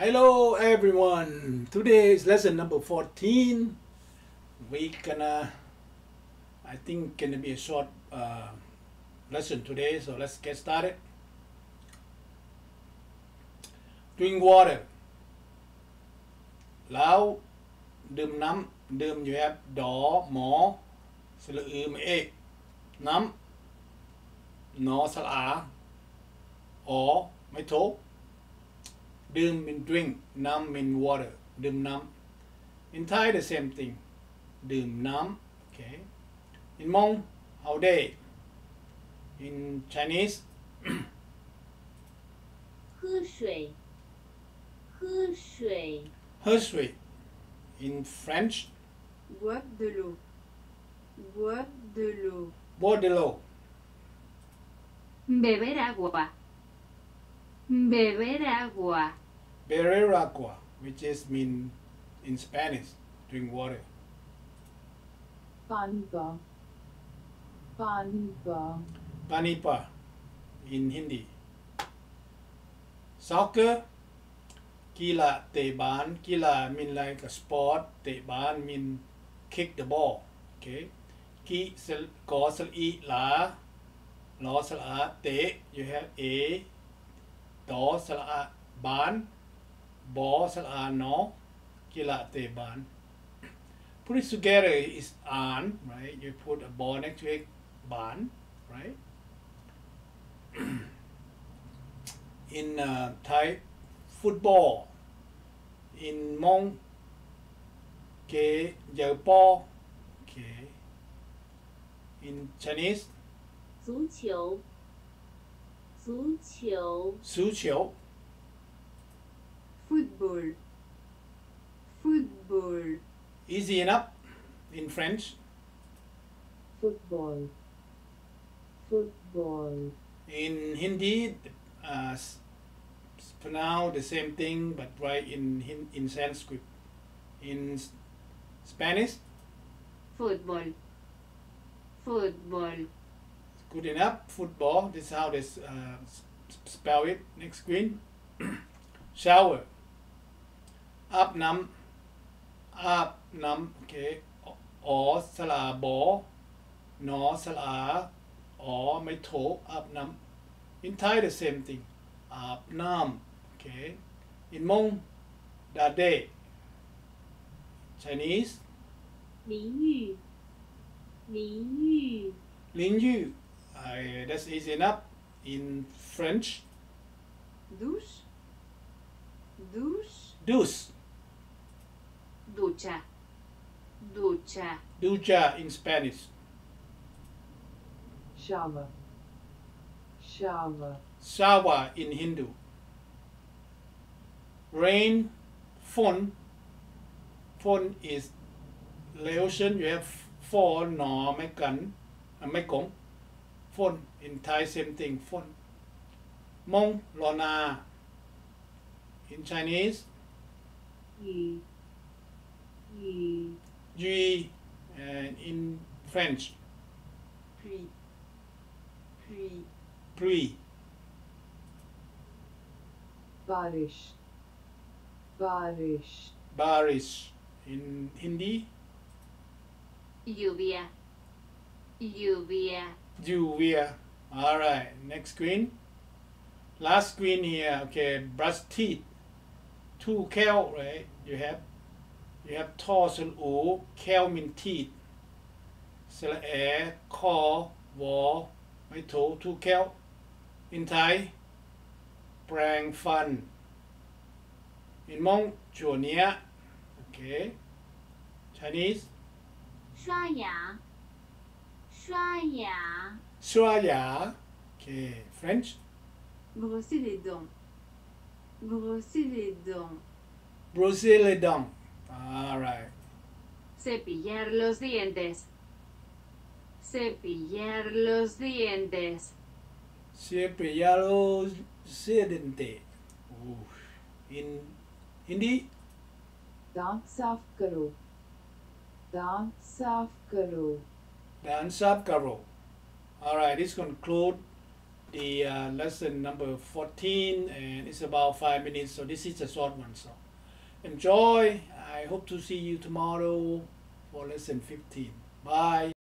Hello everyone. Today is lesson number 14. We gonna, I think gonna be a short uh, lesson today. So let's get started. Drink water. แล้วดื่มน้ำดื่มอยู่ครับดอหมอสระอือมเอกน้ำหนอสระอาอ๋อไม่โท Doom means drink, numb means water. Doom numb. In Thai, the same thing. Doom numb. Okay. In Mong, how day. In Chinese, in French, bois de l'eau, bois de l'eau. bois de l'eau. Beber agua. Beber agua. Beber agua, which is mean in Spanish, drink water. Panipa. Panipa. Panipa in Hindi. Soccer, Kila Teban. Kila mean like a sport. Teban mean kick the ball. Okay. Ki sel ko sel i la. Lo sel a te. You have a. Do sel a ban ball no kila te ban. Put it together is an, right? You put a ball next to a ban, right? in uh, Thai football, in Hmong ke po okay. In Chinese, 足球，足球，足球。Football, football, easy enough in French. Football. Football. In Hindi uh, s- s- pronounce the same thing but write in Hin- in Sanskrit? In Spanish? Football, football, good enough. Football. This is how they uh, spell it. Next screen. Shower up num up num okay. อสลาบอนอสลาอไม่โถอาบน้ำ in Thai the same thing. อาบน้ำ okay. In Hmong da day Chinese? 淋浴淋浴淋浴 I that's easy enough. In French? Douche. Douche. Douche ducha, ducha. Ducha in Spanish. Shower, shower. Shower in Hindu. Rain, fun. Fun is Laotian. You have four no Mekong, uh, Mekong. Phone in Thai same thing. Fun. Hmong, Lona. In Chinese. G and in French. Pui. Pui. Pui. Barish. Barish. Barish. In Hindi? Yuvia. Yuvia. Yuvia. All right. Next queen. Last queen here. Okay. Brush teeth. Two kale, right? You have you have tall sul u kel mean teeth. Sala air call wall ไม่โถ two kel. In Thai แปรงฟัน In Hmong จัวเนี้ย Okay. Chinese 刷牙，刷牙， สวายา Okay. French brosser les dents, brosser les dents, Brazilian. All right. Cepillar los dientes. Cepillar los dientes. Cepillar los dientes. In Hindi? Daan saaf karo. Daan saaf karo. Daan saaf karo. All right, this concludes the uh, lesson number 14 and it's about five minutes so this is a short one so enjoy i hope to see you tomorrow for lesson 15 bye